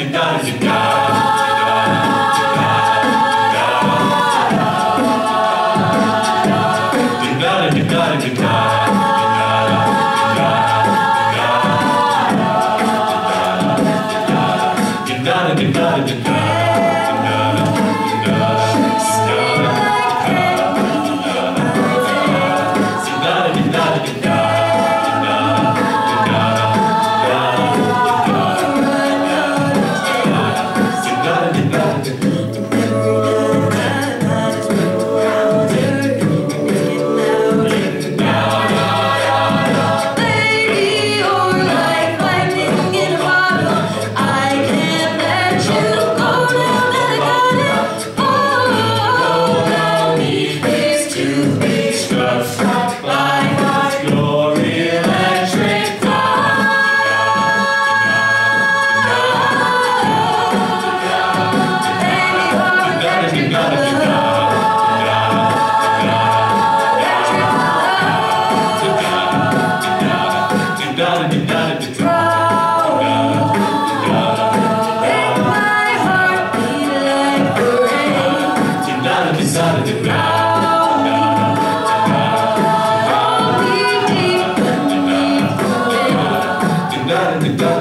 Gotta, gotta, gotta. the gun.